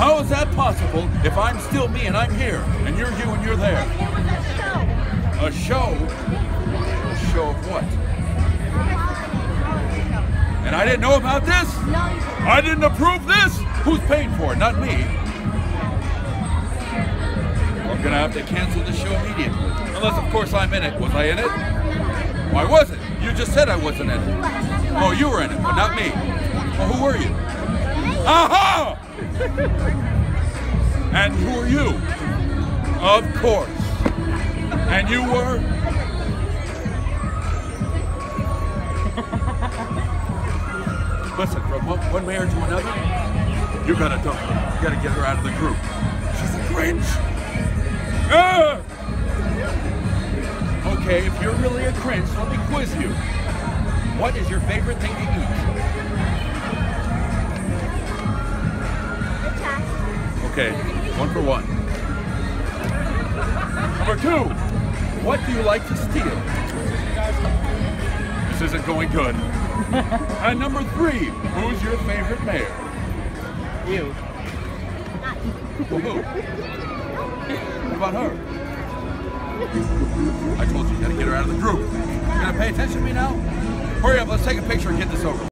How is that possible if I'm still me and I'm here, and you're you and you're there? A show. A show? Of what? And I didn't know about this? I didn't approve this? Who's paying for it? Not me. I'm gonna have to cancel the show immediately. Unless, of course, I'm in it. Was I in it? Why wasn't? You just said I wasn't in it. Oh, you were in it, but not me. Well, who were you? Aha! And who are you? Of course. And you were? Listen, from one, mayor to another, you gotta dump her. You gotta get her out of the group. She's a Grinch. Ah! Okay, if you're really a Grinch, let me quiz you. What is your favorite thing to eat? Okay, one for one. Number two, what do you like to steal? This isn't going good. and number three, who's your favorite mayor? You. Well, who? What about her? I told you, you gotta get her out of the group. You gonna pay attention to me now? Hurry up, let's take a picture and get this over.